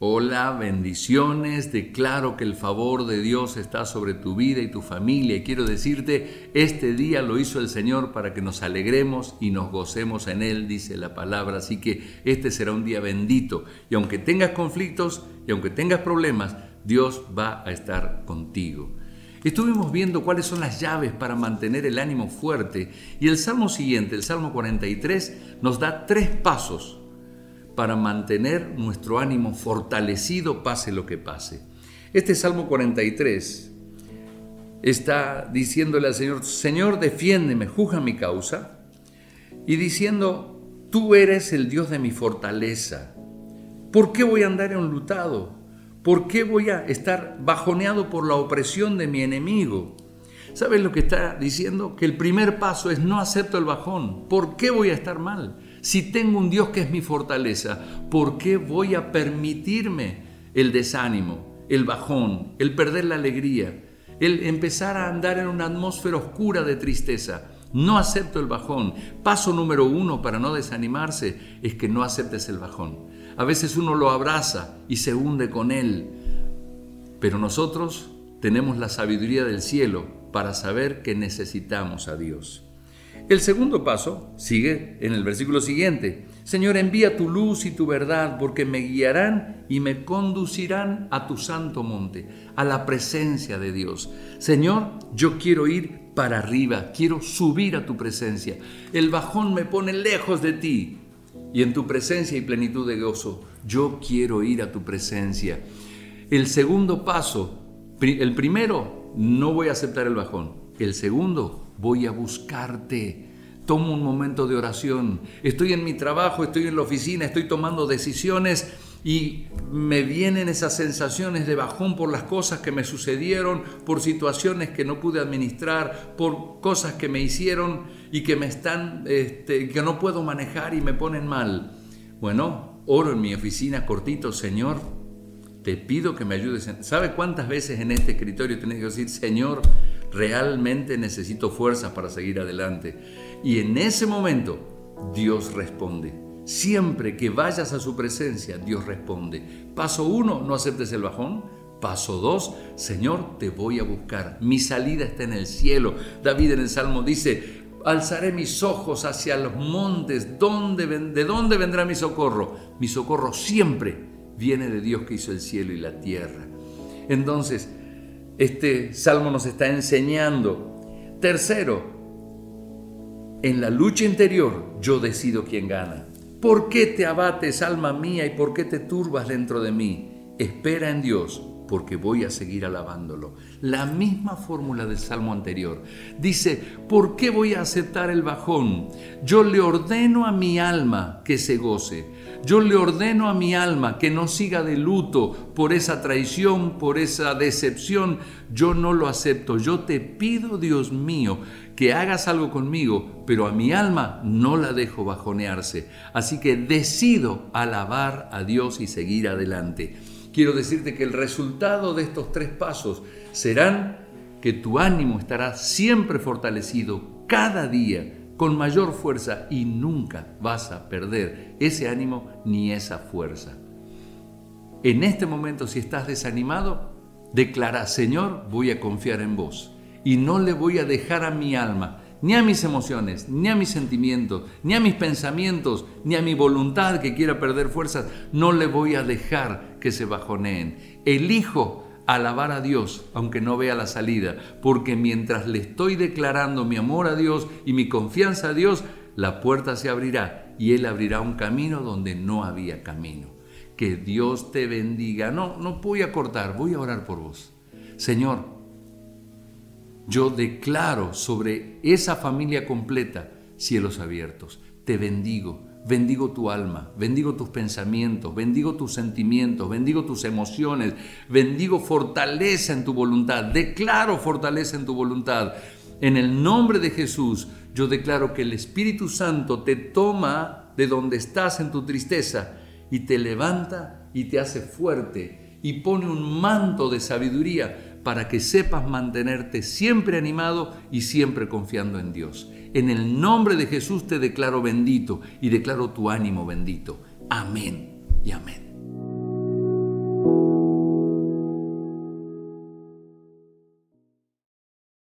Hola, bendiciones. Declaro que el favor de Dios está sobre tu vida y tu familia. Y quiero decirte, este día lo hizo el Señor para que nos alegremos y nos gocemos en Él, dice la palabra. Así que este será un día bendito. Y aunque tengas conflictos y aunque tengas problemas, Dios va a estar contigo. Estuvimos viendo cuáles son las llaves para mantener el ánimo fuerte y el salmo siguiente, el salmo 43, nos da tres pasos para mantener nuestro ánimo fortalecido pase lo que pase. Este Salmo 43 está diciéndole al Señor, Señor, defiéndeme, juzga mi causa, y diciendo, tú eres el Dios de mi fortaleza. ¿Por qué voy a andar enlutado? ¿Por qué voy a estar bajoneado por la opresión de mi enemigo? ¿Sabes lo que está diciendo? Que el primer paso es no acepto el bajón. ¿Por qué voy a estar mal? Si tengo un Dios que es mi fortaleza, ¿por qué voy a permitirme el desánimo, el bajón, el perder la alegría, el empezar a andar en una atmósfera oscura de tristeza? No acepto el bajón. Paso número uno para no desanimarse es que no aceptes el bajón. A veces uno lo abraza y se hunde con él, pero nosotros tenemos la sabiduría del cielo para saber que necesitamos a Dios. El segundo paso sigue en el versículo siguiente. Señor, envía tu luz y tu verdad porque me guiarán y me conducirán a tu santo monte, a la presencia de Dios. Señor, yo quiero ir para arriba, quiero subir a tu presencia. El bajón me pone lejos de ti y en tu presencia y plenitud de gozo. Yo quiero ir a tu presencia. El segundo paso, el primero, no voy a aceptar el bajón. El segundo, voy a buscarte. Tomo un momento de oración. Estoy en mi trabajo, estoy en la oficina, estoy tomando decisiones y me vienen esas sensaciones de bajón por las cosas que me sucedieron, por situaciones que no pude administrar, por cosas que me hicieron y que me están, este, que no puedo manejar y me ponen mal. Bueno, oro en mi oficina cortito, Señor, te pido que me ayudes. ¿Sabe cuántas veces en este escritorio tenés que decir, Señor, realmente necesito fuerzas para seguir adelante. Y en ese momento Dios responde. Siempre que vayas a su presencia, Dios responde. Paso uno, no aceptes el bajón. Paso dos, Señor, te voy a buscar. Mi salida está en el cielo. David en el Salmo dice, alzaré mis ojos hacia los montes. ¿De dónde vendrá mi socorro? Mi socorro siempre viene de Dios que hizo el cielo y la tierra. Entonces, este salmo nos está enseñando. Tercero, en la lucha interior yo decido quién gana. ¿Por qué te abates, alma mía, y por qué te turbas dentro de mí? Espera en Dios, porque voy a seguir alabándolo. La misma fórmula del salmo anterior. Dice, ¿por qué voy a aceptar el bajón? Yo le ordeno a mi alma que se goce. Yo le ordeno a mi alma que no siga de luto por esa traición, por esa decepción. Yo no lo acepto. Yo te pido, Dios mío, que hagas algo conmigo, pero a mi alma no la dejo bajonearse. Así que decido alabar a Dios y seguir adelante. Quiero decirte que el resultado de estos tres pasos serán que tu ánimo estará siempre fortalecido cada día con mayor fuerza y nunca vas a perder ese ánimo ni esa fuerza. En este momento, si estás desanimado, declara, Señor, voy a confiar en vos y no le voy a dejar a mi alma, ni a mis emociones, ni a mis sentimientos, ni a mis pensamientos, ni a mi voluntad que quiera perder fuerzas, no le voy a dejar que se bajoneen. Elijo alabar a Dios, aunque no vea la salida, porque mientras le estoy declarando mi amor a Dios y mi confianza a Dios, la puerta se abrirá y Él abrirá un camino donde no había camino. Que Dios te bendiga. No, no voy a cortar, voy a orar por vos. Señor, yo declaro sobre esa familia completa cielos abiertos. Te bendigo bendigo tu alma, bendigo tus pensamientos, bendigo tus sentimientos, bendigo tus emociones, bendigo fortaleza en tu voluntad, declaro fortaleza en tu voluntad. En el nombre de Jesús, yo declaro que el Espíritu Santo te toma de donde estás en tu tristeza y te levanta y te hace fuerte y pone un manto de sabiduría para que sepas mantenerte siempre animado y siempre confiando en Dios. En el nombre de Jesús te declaro bendito y declaro tu ánimo bendito. Amén y amén.